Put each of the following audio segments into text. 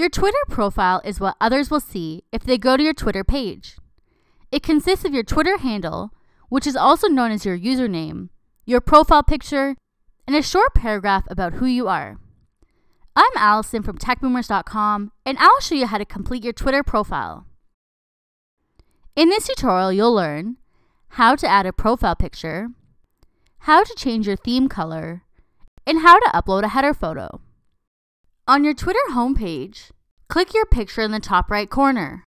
Your Twitter profile is what others will see if they go to your Twitter page. It consists of your Twitter handle, which is also known as your username, your profile picture, and a short paragraph about who you are. I'm Allison from techboomers.com, and I'll show you how to complete your Twitter profile. In this tutorial, you'll learn how to add a profile picture, how to change your theme color, and how to upload a header photo. On your Twitter homepage, click your picture in the top right corner.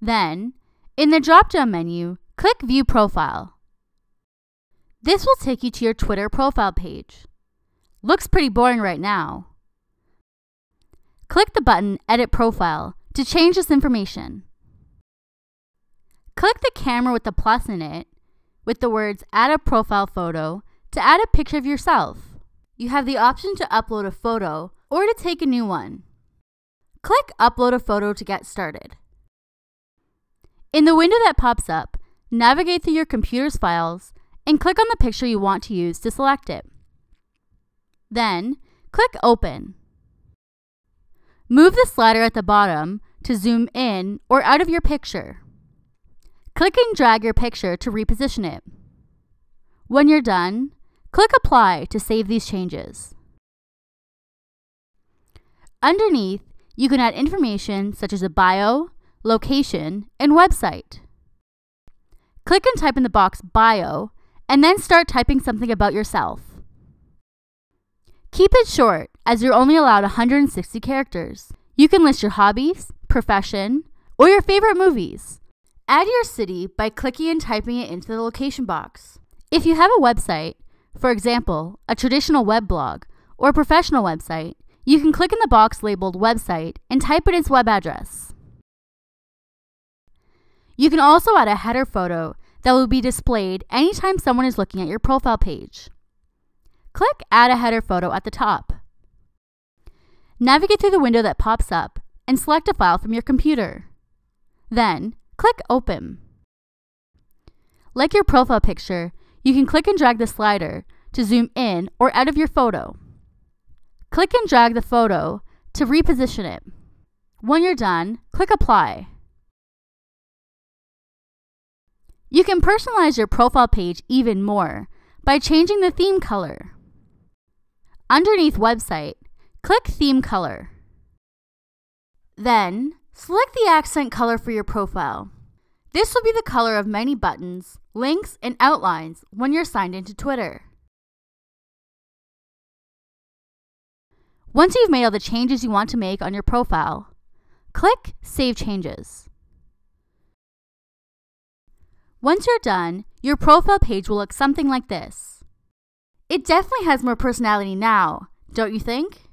Then, in the drop-down menu, click View Profile. This will take you to your Twitter profile page. Looks pretty boring right now. Click the button Edit Profile to change this information. Click the camera with the plus in it with the words Add a Profile Photo to add a picture of yourself. You have the option to upload a photo or to take a new one. Click Upload a Photo to get started. In the window that pops up, navigate through your computer's files and click on the picture you want to use to select it. Then, click Open. Move the slider at the bottom to zoom in or out of your picture. Click and drag your picture to reposition it. When you're done, click Apply to save these changes. Underneath, you can add information such as a bio, location, and website. Click and type in the box Bio, and then start typing something about yourself. Keep it short, as you're only allowed 160 characters. You can list your hobbies, profession, or your favorite movies. Add your city by clicking and typing it into the location box. If you have a website, for example, a traditional web blog or a professional website, you can click in the box labeled Website and type in its web address. You can also add a header photo that will be displayed anytime someone is looking at your profile page. Click Add a Header Photo at the top. Navigate through the window that pops up and select a file from your computer. Then, click Open. Like your profile picture, you can click and drag the slider to zoom in or out of your photo. Click and drag the photo to reposition it. When you're done, click Apply. You can personalize your profile page even more by changing the theme color. Underneath Website, click Theme Color. Then, select the accent color for your profile. This will be the color of many buttons, links, and outlines when you're signed into Twitter. Once you've made all the changes you want to make on your profile, click Save Changes. Once you're done, your profile page will look something like this. It definitely has more personality now, don't you think?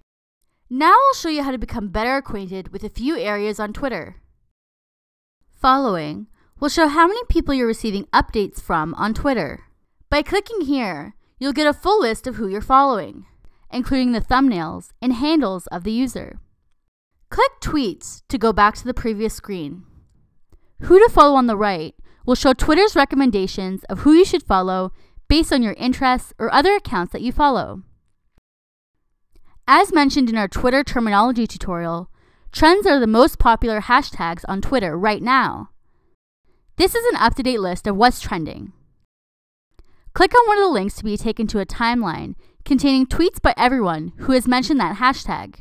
Now I'll show you how to become better acquainted with a few areas on Twitter. Following will show how many people you're receiving updates from on Twitter. By clicking here, you'll get a full list of who you're following including the thumbnails and handles of the user. Click Tweets to go back to the previous screen. Who to follow on the right will show Twitter's recommendations of who you should follow based on your interests or other accounts that you follow. As mentioned in our Twitter terminology tutorial, trends are the most popular hashtags on Twitter right now. This is an up-to-date list of what's trending. Click on one of the links to be taken to a timeline containing tweets by everyone who has mentioned that hashtag.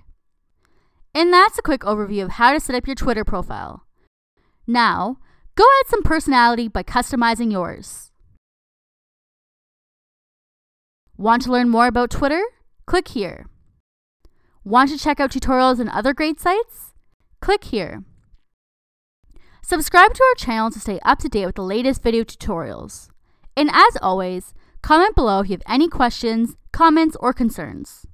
And that's a quick overview of how to set up your Twitter profile. Now, go add some personality by customizing yours. Want to learn more about Twitter? Click here. Want to check out tutorials and other great sites? Click here. Subscribe to our channel to stay up to date with the latest video tutorials. And as always, comment below if you have any questions, comments, or concerns.